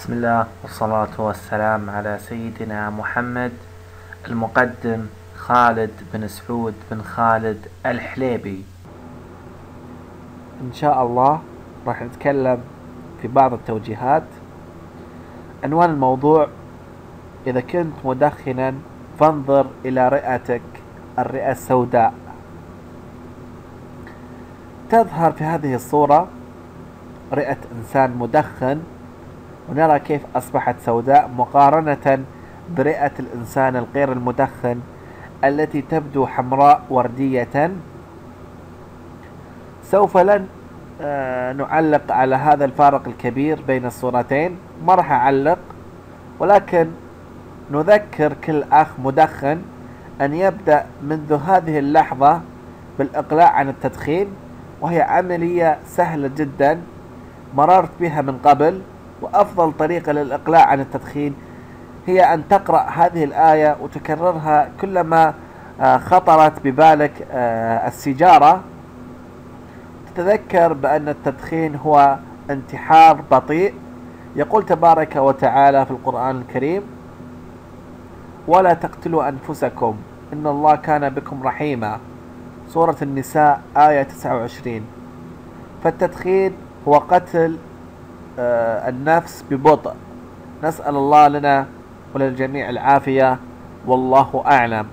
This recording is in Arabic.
بسم الله والصلاة والسلام على سيدنا محمد المقدم خالد بن سعود بن خالد الحليبي. إن شاء الله راح نتكلم في بعض التوجيهات. عنوان الموضوع إذا كنت مدخنا فانظر إلى رئتك الرئة السوداء. تظهر في هذه الصورة رئة إنسان مدخن ونرى كيف أصبحت سوداء مقارنة برئة الإنسان الغير المدخن التي تبدو حمراء وردية. سوف لن آه، نعلق على هذا الفارق الكبير بين الصورتين. ما راح أعلق ولكن نذكر كل أخ مدخن أن يبدأ منذ هذه اللحظة بالإقلاع عن التدخين وهي عملية سهلة جدا مررت بها من قبل. وأفضل طريقة للإقلاع عن التدخين هي أن تقرأ هذه الآية وتكررها كلما آه، خطرت ببالك آه، السيجارة. تتذكر بأن التدخين هو انتحار بطيء يقول تبارك وتعالى في القرآن الكريم ولا تقتلوا أنفسكم إن الله كان بكم رحيما. سورة النساء آية 29 فالتدخين هو قتل النفس ببطء. نسأل الله لنا وللجميع العافية. والله أعلم.